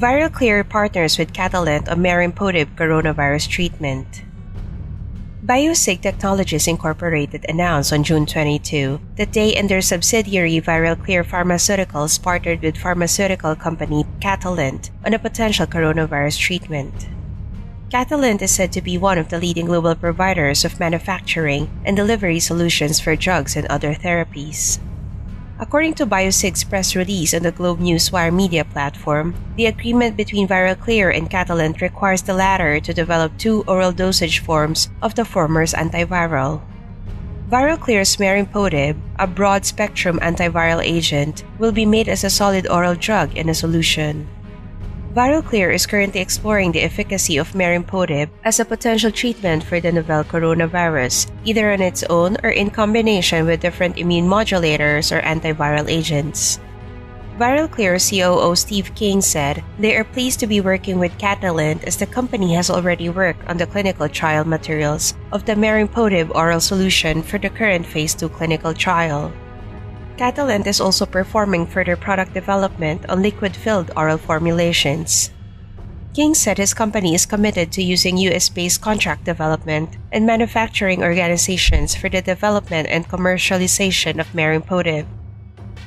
ViralClear partners with Catalent on Merimepodib coronavirus treatment. BioSig Technologies Incorporated announced on June 22 that they and their subsidiary ViralClear Pharmaceuticals partnered with pharmaceutical company Catalent on a potential coronavirus treatment. Catalent is said to be one of the leading global providers of manufacturing and delivery solutions for drugs and other therapies. According to BioSig's press release on the Globe Newswire media platform, the agreement between ViralClear and Catalent requires the latter to develop two oral dosage forms of the former's antiviral. ViralClear's Merimepodib, a broad-spectrum antiviral agent, will be made as a solid oral drug in a solution. ViralClear is currently exploring the efficacy of Merimepodib as a potential treatment for the novel coronavirus, either on its own or in combination with different immune modulators or antiviral agents. ViralClear COO Steve King said they are pleased to be working with Catalent as the company has already worked on the clinical trial materials of the Merimepodib oral solution for the current Phase 2 clinical trial. Catalent is also performing further product development on liquid-filled oral formulations. King said his company is committed to using US-based contract development and manufacturing organizations for the development and commercialization of Merimepodib.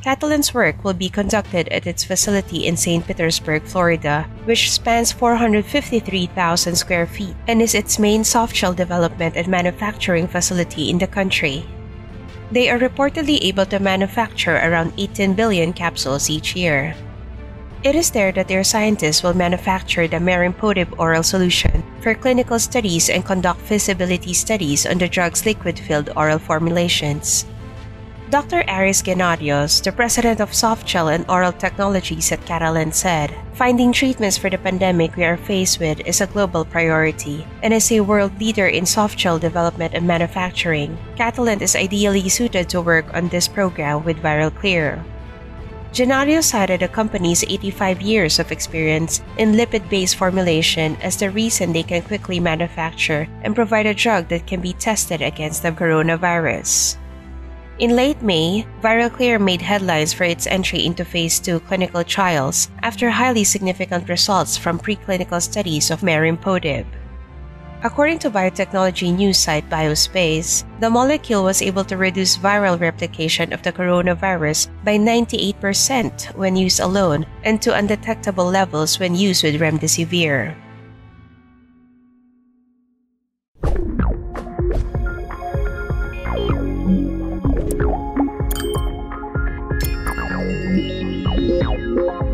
Catalent's work will be conducted at its facility in St. Petersburg, Florida, which spans 453,000 square feet and is its main softgel development and manufacturing facility in the country. They are reportedly able to manufacture around 18 billion capsules each year. It is there that their scientists will manufacture the Merimepodib oral solution for clinical studies and conduct feasibility studies on the drug's liquid-filled oral formulations. Dr. Aris Gennadios, the president of Softgel and Oral Technologies at Catalent said, Finding treatments for the pandemic we are faced with is a global priority, and as a world leader in softgel development and manufacturing, Catalent is ideally suited to work on this program with ViralClear. Gennadios cited the company's 85 years of experience in lipid-based formulation as the reason they can quickly manufacture and provide a drug that can be tested against the coronavirus. In late May, ViralClear made headlines for its entry into Phase 2 clinical trials after highly significant results from preclinical studies of Merimepodib. According to biotechnology news site Biospace, the molecule was able to reduce viral replication of the coronavirus by 98% when used alone and to undetectable levels when used with remdesivir. Música